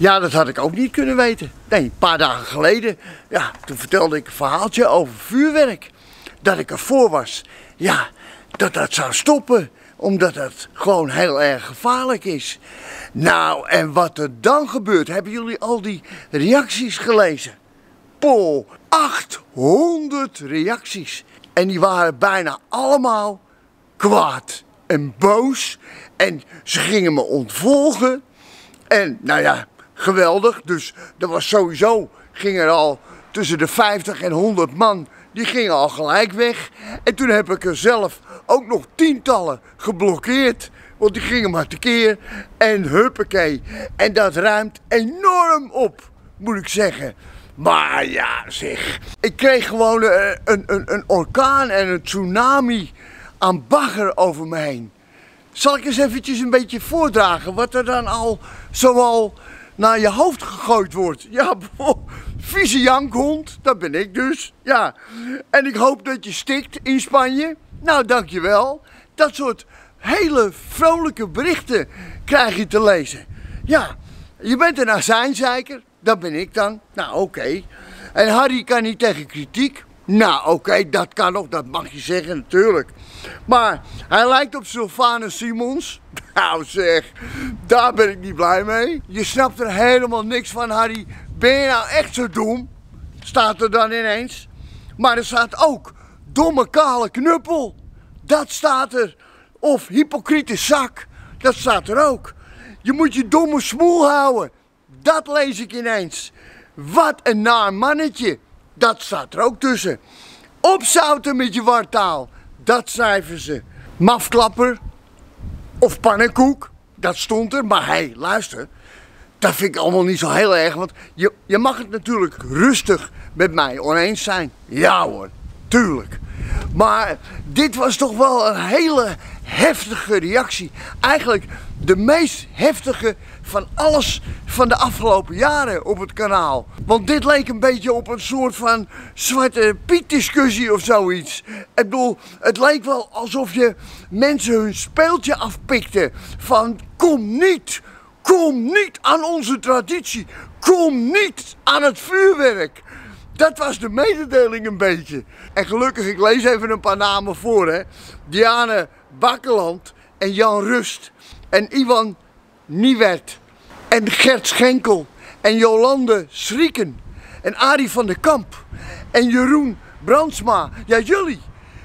Ja, dat had ik ook niet kunnen weten. Nee, een paar dagen geleden, ja, toen vertelde ik een verhaaltje over vuurwerk. Dat ik ervoor was, ja, dat dat zou stoppen. Omdat het gewoon heel erg gevaarlijk is. Nou, en wat er dan gebeurt, hebben jullie al die reacties gelezen? Po, 800 reacties. En die waren bijna allemaal kwaad en boos. En ze gingen me ontvolgen. En nou ja, geweldig. Dus er was sowieso, ging er al tussen de 50 en 100 man, die gingen al gelijk weg. En toen heb ik er zelf ook nog tientallen geblokkeerd. Want die gingen maar tekeer. En huppakee. En dat ruimt enorm op, moet ik zeggen. Maar ja, zeg. Ik kreeg gewoon eh, een, een, een orkaan en een tsunami aan bagger over me heen. Zal ik eens eventjes een beetje voordragen wat er dan al zoal naar je hoofd gegooid wordt? Ja, vieze jankhond, dat ben ik dus. Ja, en ik hoop dat je stikt in Spanje. Nou, dankjewel. Dat soort hele vrolijke berichten krijg je te lezen. Ja, je bent een azijnzeiker, dat ben ik dan. Nou, oké. En Harry kan niet tegen kritiek. Nou, oké, dat kan nog, dat mag je zeggen, natuurlijk. Maar hij lijkt op Sylvanus Simons. Nou zeg, daar ben ik niet blij mee. Je snapt er helemaal niks van, Harry. Ben je nou echt zo dom? Staat er dan ineens. Maar er staat ook domme kale knuppel. Dat staat er. Of hypocriete zak. Dat staat er ook. Je moet je domme smoel houden. Dat lees ik ineens. Wat een naar mannetje. Dat staat er ook tussen. Opzouten met je wartaal. Dat schrijven ze. Mafklapper. Of pannenkoek. Dat stond er. Maar hey, luister. Dat vind ik allemaal niet zo heel erg. Want je, je mag het natuurlijk rustig met mij oneens zijn. Ja hoor, tuurlijk. Maar dit was toch wel een hele heftige reactie. Eigenlijk de meest heftige van alles van de afgelopen jaren op het kanaal. Want dit leek een beetje op een soort van zwarte piet discussie of zoiets. Ik bedoel, het leek wel alsof je mensen hun speeltje afpikte. Van kom niet, kom niet aan onze traditie. Kom niet aan het vuurwerk. Dat was de mededeling een beetje. En gelukkig, ik lees even een paar namen voor hè. Diane Bakkeland en Jan Rust en Ivan Niewert en Gert Schenkel en Jolande Schrieken en Arie van der Kamp en Jeroen Brandsma. Ja, jullie,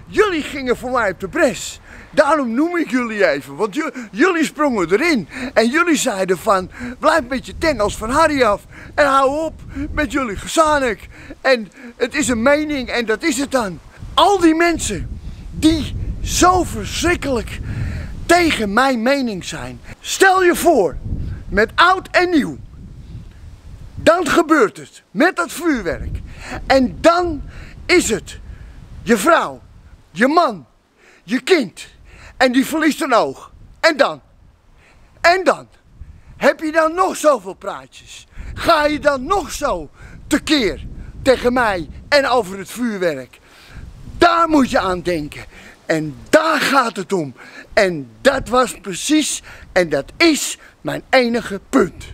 jullie gingen voor mij op de bres. Daarom noem ik jullie even, want jullie sprongen erin. En jullie zeiden van, blijf met je tengels van Harry af. En hou op met jullie gezanik. En het is een mening en dat is het dan. Al die mensen die zo verschrikkelijk tegen mijn mening zijn. Stel je voor, met oud en nieuw. Dan gebeurt het met dat vuurwerk. En dan is het je vrouw, je man, je kind. En die verliest een oog. En dan? En dan? Heb je dan nog zoveel praatjes? Ga je dan nog zo tekeer tegen mij en over het vuurwerk? Daar moet je aan denken. En daar gaat het om. En dat was precies en dat is mijn enige punt.